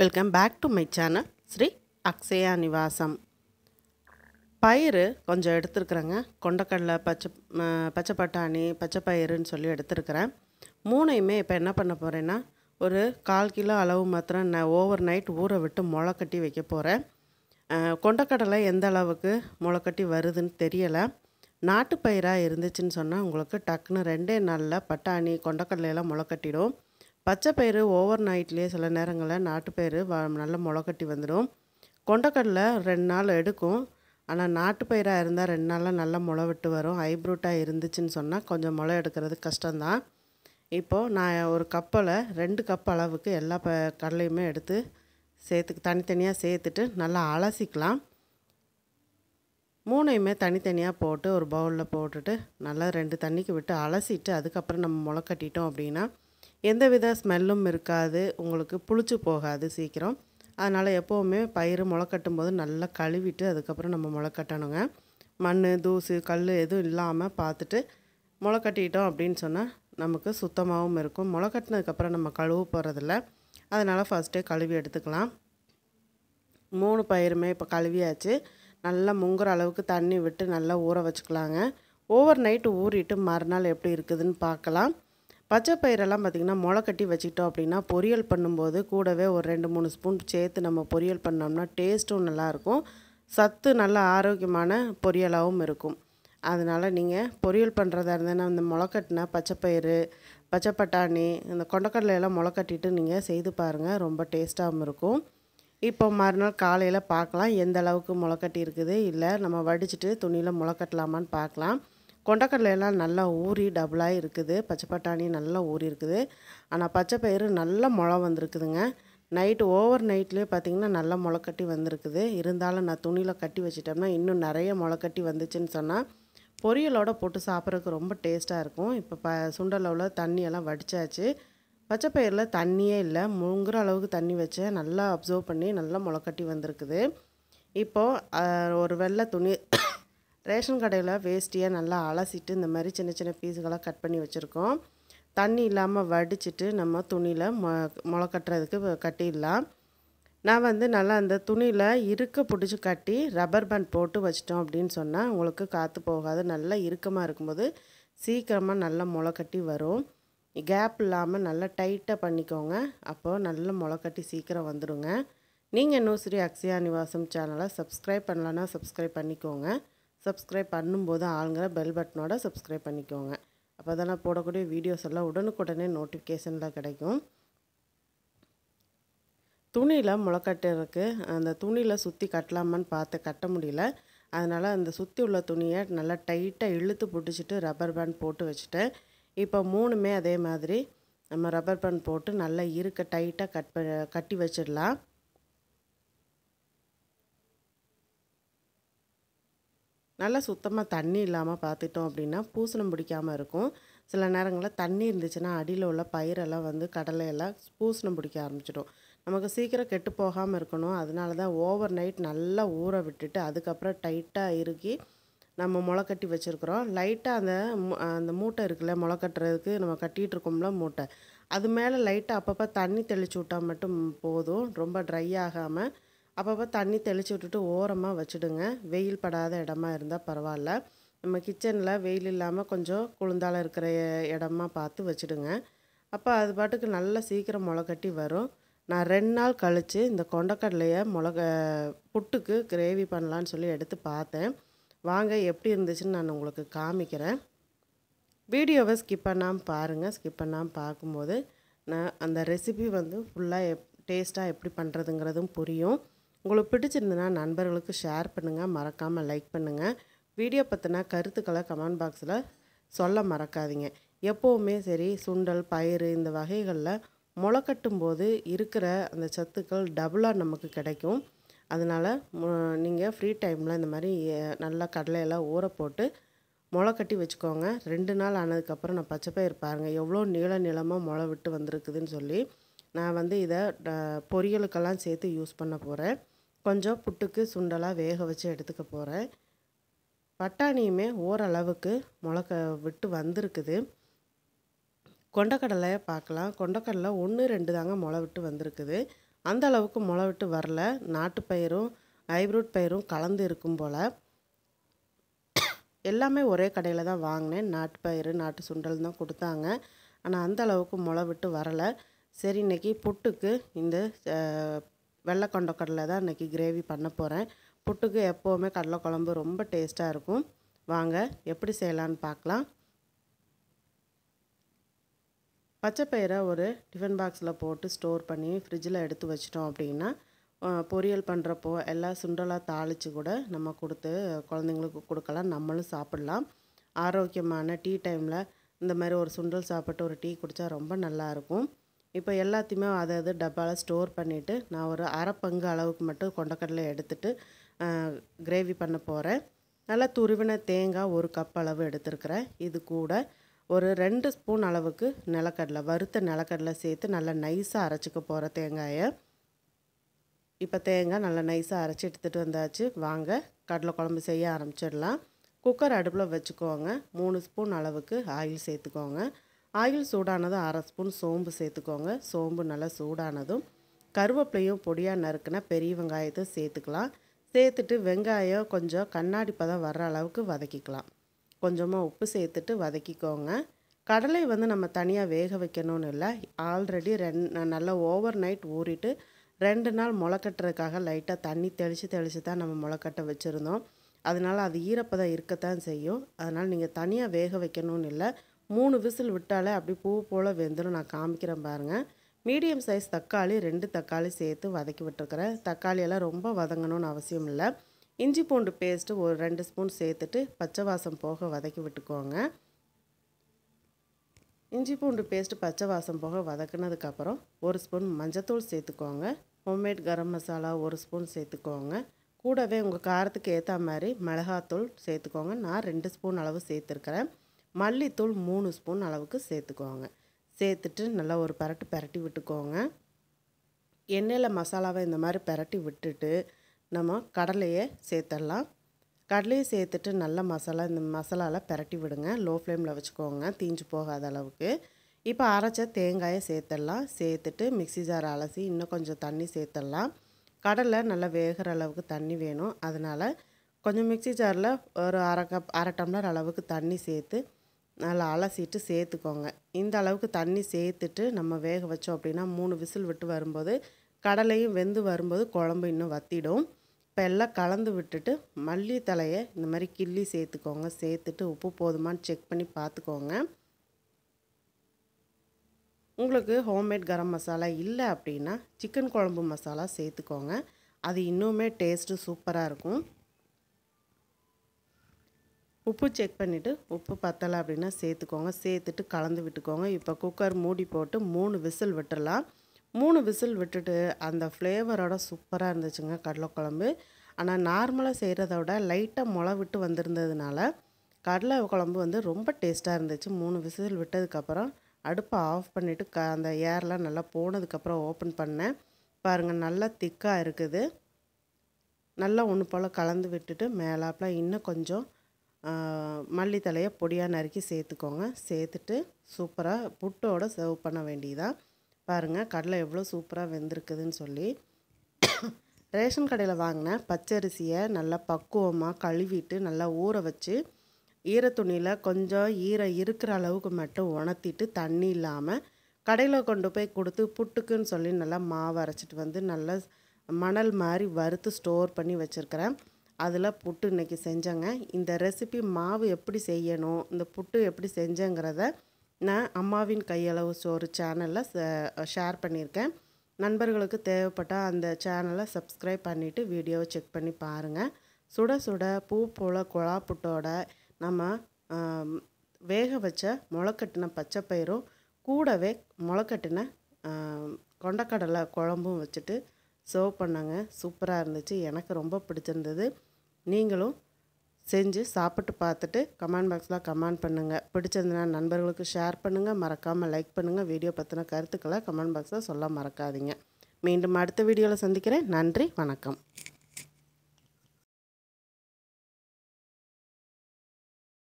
Welcome back to my channel Shri Akshaya Nivasam பயிறு கொஞ்சம் எடுத்துருக்குறேங்க. கொண்டக்கடலை பச்சை பச்சை பட்டாணி பச்சை பயிறுன்னு சொல்லி எடுத்துருக்கிறேன். மூணையுமே இப்போ என்ன பண்ண போகிறேன்னா ஒரு கால் கிலோ அளவு மாத்திரம் நான் ஓவர் நைட் ஊற விட்டு முளை கட்டி வைக்க போகிறேன் கொண்டக்கடலை எந்த அளவுக்கு முளைக்கட்டி வருதுன்னு தெரியலை. நாட்டு பயிராக இருந்துச்சுன்னு சொன்னால் உங்களுக்கு டக்குன்னு ரெண்டே நாளில் பட்டாணி கொண்டக்கடலையெல்லாம் முளைக்கட்டிடும் பச்சை பயிறு ஓவர் நைட்லேயே சில நேரங்களில் நாட்டுப்பயிறு வ நல்லா முளைக்கட்டி வந்துடும். கொண்டக்கடலை ரெண்டு நாள் எடுக்கும். ஆனால் நாட்டுப்பயிராக இருந்தால் ரெண்டு நாளில் நல்லா முளை விட்டு வரும். ஹைப்ரூட்டாக இருந்துச்சுன்னு சொன்னால் கொஞ்சம் முளை எடுக்கிறது கஷ்டம்தான். இப்போது நான் ஒரு கப்பில் ரெண்டு கப் அளவுக்கு எல்லா ப கடலையுமே எடுத்து சேர்த்து தனித்தனியாக சேர்த்துட்டு நல்லா அலசிக்கலாம். மூணையுமே தனித்தனியாக போட்டு ஒரு பவுலில் போட்டுட்டு நல்லா ரெண்டு தண்ணிக்கு விட்டு அலசிட்டு அதுக்கப்புறம் நம்ம முளை கட்டிட்டோம் அப்படின்னா எந்த வித ஸ்மெல்லும் இருக்காது. உங்களுக்கு புளிச்சு போகாது சீக்கிரம். அதனால் எப்போவுமே பயிர் முளை கட்டும் போது நல்லா கழுவிட்டு அதுக்கப்புறம் நம்ம முளை கட்டணுங்க. மண் தூசு கல் எதுவும் இல்லாமல் பார்த்துட்டு முளை கட்டிட்டோம் அப்படின்னு சொன்னால் நமக்கு சுத்தமாகவும் இருக்கும். முளை கட்டினதுக்கப்புறம் நம்ம கழுவ போகிறதில்ல அதனால் ஃபஸ்ட்டே கழுவி எடுத்துக்கலாம். மூணு பயிருமே இப்போ கழுவியாச்சு. நல்லா முங்குற அளவுக்கு தண்ணி விட்டு நல்லா ஊற வச்சுக்கலாங்க. ஓவர் நைட்டு ஊறிட்டு மறுநாள் எப்படி இருக்குதுன்னு பார்க்கலாம். பச்சை பயிரெல்லாம் பார்த்திங்கன்னா முளை கட்டி வச்சுக்கிட்டோம் அப்படின்னா பொரியல் பண்ணும்போது கூடவே ஒரு ரெண்டு மூணு ஸ்பூன் சேர்த்து நம்ம பொரியல் பண்ணோம்னா டேஸ்ட்டும் நல்லாயிருக்கும். சத்து நல்ல ஆரோக்கியமான பொரியலாகவும் இருக்கும். அதனால் நீங்கள் பொரியல் பண்ணுறதா இருந்தேன்னா இந்த முளைக்கட்டின பச்சைப்பயிறு பச்சை பட்டாணி இந்த கொண்டக்கடலையெல்லாம் முளைக்கட்டிட்டு நீங்கள் செய்து பாருங்கள் ரொம்ப டேஸ்ட்டாகவும் இருக்கும். இப்போ மறுநாள் காலையில் பார்க்கலாம். எந்த அளவுக்கு முளைக்கட்டி இருக்குது? இல்லை நம்ம வடிச்சிட்டு துணியில் முளைக்கட்டலாமான்னு பார்க்கலாம். கொண்டக்கடலையெல்லாம் நல்லா ஊறி டபுளாக இருக்குது. பச்சை பட்டாணி நல்லா ஊறி இருக்குது. ஆனால் பச்சை பயிறு நல்லா முளை வந்திருக்குதுங்க. நைட்டு ஓவர் நைட்லேயே பார்த்திங்கன்னா நல்லா முளைக்கட்டி வந்திருக்குது. இருந்தாலும் நான் துணியில் கட்டி வச்சிட்டோம்னா இன்னும் நிறைய முளைக்கட்டி வந்துச்சுன்னு சொன்னால் பொரியலோட போட்டு சாப்பிட்றதுக்கு ரொம்ப டேஸ்ட்டாக இருக்கும். இப்போ ப சுண்டலவில் தண்ணியெல்லாம் வடித்தாச்சு பச்சை பயிரில் தண்ணியே இல்லை. முங்குற அளவுக்கு தண்ணி வச்சேன் நல்லா அப்சர்வ் பண்ணி நல்லா முளைக்கட்டி வந்திருக்குது. இப்போது ஒரு வெள்ளை துணி ரேஷன் கடையில் வேஸ்ட்டியாக நல்லா அலசிட்டு இந்த மாதிரி சின்ன சின்ன பீஸுகளாக கட் பண்ணி வச்சுருக்கோம். தண்ணி இல்லாமல் வடிச்சிட்டு நம்ம துணியில் மொ முளை கட்டுறதுக்கு கட்டிடலாம். நான் வந்து நல்லா அந்த துணியில் இருக்க பிடிச்சி கட்டி ரப்பர் பேண்ட் போட்டு வச்சிட்டோம் அப்படின்னு சொன்னால் உங்களுக்கு காற்று போகாது. நல்லா இறுக்கமாக இருக்கும்போது சீக்கிரமாக நல்லா முளை கட்டி வரும். கேப் இல்லாமல் நல்லா டைட்டாக பண்ணிக்கோங்க. அப்போது நல்லா முளை கட்டி சீக்கிரம் வந்துடுங்க நீங்கள் இன்னும் ஸ்ரீ அக்ஷயா நிவாசம் சேனலை சப்ஸ்கிரைப் பண்ணலன்னா சப்ஸ்கிரைப் பண்ணிக்கோங்க. சப்ஸ்கிரைப் பண்ணும்போது ஆளுங்கிற பெல் பட்டனோட சப்ஸ்கிரைப் பண்ணிக்கோங்க. அப்போ தான் நான் போடக்கூடிய வீடியோஸ் எல்லாம் உடனுக்குடனே நோட்டிஃபிகேஷனில் கிடைக்கும். துணியில் முளைக்கட்டுறதுக்கு அந்த துணியில் சுற்றி கட்டலாமான்னு பார்த்து கட்ட முடியல. அதனால் அந்த சுற்றி உள்ள துணியை நல்லா டைட்டாக இழுத்து பிடிச்சிட்டு ரப்பர் பேண்ட் போட்டு வச்சுட்டேன் இப்போ மூணுமே அதே மாதிரி. நம்ம ரப்பர் பேண்ட் போட்டு நல்லா இருக்க டைட்டாக கட் ப கட்டி வச்சிடலாம். நல்லா சுத்தமாக தண்ணி இல்லாமல் பார்த்துட்டோம் அப்படின்னா பூசணம் பிடிக்காமல் இருக்கும். சில நேரங்களில் தண்ணி இருந்துச்சுன்னா அடியில் உள்ள பயிரெல்லாம் வந்து கடலையெல்லாம் பூசணம் பிடிக்க ஆரம்பிச்சிடும். நமக்கு சீக்கிரம் கெட்டு போகாமல் இருக்கணும். அதனால தான் ஓவர் நைட் நல்லா ஊற விட்டுட்டு அதுக்கப்புறம் டைட்டாக இறுக்கி நம்ம முளை கட்டி வச்சுருக்குறோம். லைட்டாக அந்த அந்த மூட்டை இருக்குல்ல முளை கட்டுறதுக்கு நம்ம கட்டிகிட்டு இருக்கோம்ல மூட்டை. அது மேலே லைட்டாக அப்பப்போ தண்ணி தெளித்து விட்டால் மட்டும் போதும். ரொம்ப ட்ரை ஆகாமல் அப்பப்போ தண்ணி தெளித்து விட்டுட்டு ஓரமாக வச்சுடுங்க. வெயில் படாத இடமா இருந்தால் பரவாயில்ல. நம்ம கிச்சனில் வெயில் இல்லாமல் கொஞ்சம் குளிர்ந்தால இருக்கிற இடமா பார்த்து வச்சுடுங்க. அப்போ அது பாட்டுக்கு நல்லா சீக்கிரம் முளைக்கட்டி வரும். நான் ரெண்டு நாள் கழித்து இந்த கொண்டக்கடலையை முளக புட்டுக்கு கிரேவி பண்ணலான்னு சொல்லி எடுத்து பார்த்தேன். வாங்க எப்படி இருந்துச்சுன்னு நான் உங்களுக்கு காமிக்கிறேன். வீடியோவை ஸ்கிப் பண்ணாமல் பாருங்கள் ஸ்கிப் பண்ணாமல் பார்க்கும்போது நான் அந்த ரெசிபி வந்து ஃபுல்லாக எப் டேஸ்ட்டாக எப்படி பண்ணுறதுங்கிறதும் புரியும். உங்களுக்கு பிடிச்சிருந்துன்னா நண்பர்களுக்கு ஷேர் பண்ணுங்கள் மறக்காமல் லைக் பண்ணுங்கள் வீடியோ பற்றின கருத்துக்களை கமெண்ட் பாக்ஸில் சொல்ல மறக்காதீங்க. எப்போவுமே சரி சுண்டல் பயிறு இந்த வகைகளில் முளைக்கட்டும் போது இருக்கிற அந்த சத்துக்கள் டபுளாக நமக்கு கிடைக்கும். அதனால் நீங்கள் ஃப்ரீ டைமில் இந்த மாதிரி நல்லா கடலையெல்லாம் ஊற போட்டு முளை கட்டி வச்சுக்கோங்க. ரெண்டு நாள் ஆனதுக்கப்புறம் நான் பச்சை பயிர் பாருங்கள் எவ்வளோ நீள நீளமாக முளை விட்டு வந்திருக்குதுன்னு சொல்லி நான் வந்து இதை பொரியலுக்கெல்லாம் சேர்த்து யூஸ் பண்ண போகிறேன் கொஞ்சம் புட்டுக்கு சுண்டலாக வேக வச்சு எடுத்துக்க போகிறேன் பட்டாணியுமே ஓரளவுக்கு முளை விட்டு வந்திருக்குது. கொண்டக்கடலையை பார்க்கலாம் கொண்டக்கடலை ஒன்று ரெண்டு தாங்க முளை விட்டு வந்திருக்குது. அந்த அளவுக்கு முளை விட்டு வரல. நாட்டு பயிரும் பயிரும் கலந்து இருக்கும் போல். எல்லாமே ஒரே கடையில் தான் வாங்கினேன். நாட்டு பயிர் நாட்டு சுண்டல் தான் கொடுத்தாங்க. ஆனால் அந்த அளவுக்கு முளை விட்டு வரலை. சரி இன்றைக்கி புட்டுக்கு இந்த வெள்ளை கடலை தான் இன்றைக்கி கிரேவி பண்ண போகிறேன் புட்டுக்கு எப்போவுமே கடலை குழம்பு ரொம்ப டேஸ்ட்டாக இருக்கும். வாங்க எப்படி செய்யலான்னு பார்க்கலாம். பச்சைப்பயிரை ஒரு டிஃபன் பாக்ஸில் போட்டு ஸ்டோர் பண்ணி ஃப்ரிட்ஜில் எடுத்து வச்சிட்டோம் அப்படின்னா பொரியல் பண்ணுறப்போ எல்லாம் சுண்டலாக தாளித்து கூட நம்ம கொடுத்து குழந்தைங்களுக்கு கொடுக்கலாம். நம்மளும் சாப்பிட்லாம். ஆரோக்கியமான டீ டைமில் இந்த மாதிரி ஒரு சுண்டல் சாப்பிட்டு ஒரு டீ குடித்தா ரொம்ப நல்லாயிருக்கும் இப்போ எல்லாத்தையுமே அதை அது டப்பாவில் ஸ்டோர் பண்ணிவிட்டு நான் ஒரு அரை பங்கு அளவுக்கு மட்டும் கொண்டக்கடலை எடுத்துகிட்டு கிரேவி பண்ண போகிறேன் நல்லா துருவின தேங்காய் ஒரு கப் அளவு எடுத்துருக்கிறேன். இது கூட ஒரு ரெண்டு ஸ்பூன் அளவுக்கு நிலக்கடலை வறுத்த நிலக்கடலை சேர்த்து நல்லா நைஸாக அரைச்சிக்க போகிற தேங்காயை. இப்போ தேங்காய் நல்லா நைஸாக அரைச்சி எடுத்துகிட்டு வந்தாச்சு. வாங்க கடலை குழம்பு செய்ய ஆரம்பிச்சிடலாம். குக்கர் அடுப்பில் வச்சுக்கோங்க. மூணு ஸ்பூன் அளவுக்கு ஆயில் சேர்த்துக்கோங்க. ஆயில் சூடானதும் அரை ஸ்பூன் சோம்பு சேர்த்துக்கோங்க. சோம்பு நல்லா சூடானதும் கருவேப்பிலையும் பொடியாக நறுக்குனா பெரிய வெங்காயத்தை சேர்த்துக்கலாம். சேர்த்துட்டு வெங்காயம் கொஞ்சம் கண்ணாடி பதம் வர்ற அளவுக்கு வதக்கிக்கலாம். கொஞ்சமாக உப்பு சேர்த்துட்டு வதக்கிக்கோங்க. கடலை வந்து நம்ம தனியாக வேக வைக்கணும்னு இல்லை. ஆல்ரெடி ரெண் நல்லா ஓவர் நைட் ஊறிட்டு ரெண்டு நாள் முளைக்கட்டுறதுக்காக லைட்டாக தண்ணி தெளித்து தெளித்து தான் நம்ம முளைக்கட்ட வச்சுருந்தோம். அதனால் அது ஈரப்பதம் இருக்கத்தான் செய்யும். அதனால் நீங்கள் தனியாக வேக வைக்கணும்னு இல்லை. மூணு விசில் விட்டாலே அப்படி பூ போல் வெந்துடும் நான் காமிக்கிறேன் பாருங்கள் மீடியம் சைஸ் தக்காளி ரெண்டு தக்காளி சேர்த்து வதக்கி விட்டுருக்குறேன். தக்காளியெல்லாம் ரொம்ப வதங்கணும்னு அவசியம் இல்லை. இஞ்சி பூண்டு பேஸ்ட்டு ஒரு ரெண்டு ஸ்பூன் சேர்த்துட்டு பச்சை வாசம் போக வதக்கி விட்டுக்கோங்க. இஞ்சி பூண்டு பேஸ்ட்டு பச்சை வாசம் போக வதக்குனதுக்கப்புறம் ஒரு ஸ்பூன் மஞ்சத்தூள் சேர்த்துக்கோங்க. ஹோம்மேட் கரம் மசாலா ஒரு ஸ்பூன் சேர்த்துக்கோங்க. கூடவே உங்கள் காரத்துக்கு ஏற்ற மாதிரி மிளகாத்தூள் சேர்த்துக்கோங்க. நான் ரெண்டு ஸ்பூன் அளவு சேர்த்துருக்குறேன். மல்லித்தூள் மூணு ஸ்பூன் அளவுக்கு சேர்த்துக்கோங்க. சேர்த்துட்டு நல்லா ஒரு பரட்டு பரட்டி விட்டுக்கோங்க. எண்ணெயில் மசாலாவை இந்த மாதிரி பரட்டி விட்டுட்டு நம்ம கடலையை சேர்த்துடலாம். கடலையை சேர்த்துட்டு நல்ல மசாலா இந்த மசாலாவில் பரட்டி விடுங்க. லோ ஃப்ளேமில் வச்சுக்கோங்க. தீஞ்சு போகாத அளவுக்கு. இப்போ அரைச்ச தேங்காயை சேர்த்துடலாம். சேர்த்துட்டு மிக்சி ஜார் அலசி இன்னும் கொஞ்சம் தண்ணி சேர்த்துடலாம். கடலை நல்லா வேகிற அளவுக்கு தண்ணி வேணும். அதனால் கொஞ்சம் மிக்சி ஜாரில் ஒரு அரை கப் அரை டம்ளர் அளவுக்கு தண்ணி சேர்த்து நல்லா அலசிட்டு சேர்த்துக்கோங்க. இந்த அளவுக்கு தண்ணி சேர்த்துட்டு நம்ம வேக வச்சோம் அப்படின்னா மூணு விசில் விட்டு வரும்போது கடலையும் வெந்து வரும்போது குழம்பு இன்னும் வத்திடும். இப்போ எல்லாம் கலந்து விட்டுட்டு மல்லித்தலையை இந்த மாதிரி கிள்ளி சேர்த்துக்கோங்க. சேர்த்துட்டு உப்பு போதுமான்னு செக் பண்ணி பார்த்துக்கோங்க. உங்களுக்கு ஹோம்மேட் கரம் மசாலா இல்லை அப்படின்னா சிக்கன் குழம்பு மசாலா சேர்த்துக்கோங்க. அது இன்னுமே டேஸ்ட்டு சூப்பராக இருக்கும். உப்பு செக் பண்ணிவிட்டு உப்பு பத்தலை அப்படின்னா சேர்த்துக்கோங்க. சேர்த்துட்டு கலந்து விட்டுக்கோங்க. இப்போ குக்கர் மூடி போட்டு மூணு விசில் விட்டுடலாம் மூணு விசில் விட்டுட்டு அந்த ஃப்ளேவரோட சூப்பராக இருந்துச்சுங்க கடலைக்குழம்பு. ஆனால் நார்மலாக செய்கிறத விட லைட்டாக முளை விட்டு வந்திருந்ததுனால கடலை குழம்பு வந்து ரொம்ப டேஸ்ட்டாக இருந்துச்சு. மூணு விசில் விட்டதுக்கப்புறம் அடுப்பை ஆஃப் பண்ணிவிட்டு க அந்த ஏர்லாம் நல்லா போனதுக்கப்புறம் ஓப்பன் பண்ணேன். பாருங்கள் நல்லா திக்காக இருக்குது. நல்லா ஒன்று போல் கலந்து விட்டுட்டு மேலாப்பில் இன்னும் கொஞ்சம் மல்லித்தலையை பொடியாக நறுக்கி சேர்த்துக்கோங்க. சேர்த்துட்டு சூப்பராக புட்டோட சர்வ் பண்ண வேண்டியதாக பாருங்கள் கடலை எவ்வளோ சூப்பராக வெந்திருக்குதுன்னு சொல்லி. ரேஷன் கடையில் வாங்கின பச்சரிசியை நல்லா பக்குவமாக கழுவிட்டு நல்லா ஊற வச்சு ஈரத்துணியில் கொஞ்சம் ஈரம் இருக்கிற அளவுக்கு மட்டும் உணர்த்திட்டு தண்ணி இல்லாமல் கடையில் கொண்டு போய் கொடுத்து புட்டுக்குன்னு சொல்லி நல்லா மாவு அரைச்சிட்டு வந்து நல்லா மணல் மாதிரி வறுத்து ஸ்டோர் பண்ணி வச்சுருக்கிறேன். அதில் புட்டு இன்றைக்கி செஞ்சேங்க. இந்த ரெசிபி மாவு எப்படி செய்யணும் இந்த புட்டு எப்படி செஞ்சேங்கிறத நான் அம்மாவின் கையளவு சோறு சேனலில் ஷேர் பண்ணியிருக்கேன். நண்பர்களுக்கு தேவைப்பட்டால் அந்த சேனலை சப்ஸ்கிரைப் பண்ணிவிட்டு வீடியோவை செக் பண்ணி பாருங்கள் சுட சுட பூ போல் குழா புட்டோட நம்ம வேக வச்ச முளைக்கட்டின பச்சைப்பயிரும் கூடவே முளைக்கட்டின கொண்டக்கடலை குழம்பும் வச்சுட்டு சர்வ் பண்ணாங்க. சூப்பராக இருந்துச்சு. எனக்கு ரொம்ப பிடிச்சிருந்தது. நீங்களும் செஞ்சு சாப்பிட்டு பார்த்துட்டு கமெண்ட் பாக்ஸில் கமெண்ட் பண்ணுங்கள் பிடிச்சிருந்தனா நண்பர்களுக்கு ஷேர் பண்ணுங்கள் மறக்காமல் லைக் பண்ணுங்கள் வீடியோ பற்றின கருத்துக்களை கமெண்ட் பாக்ஸில் சொல்ல மறக்காதீங்க. மீண்டும் அடுத்த வீடியோவில் சந்திக்கிறேன். நன்றி. வணக்கம்.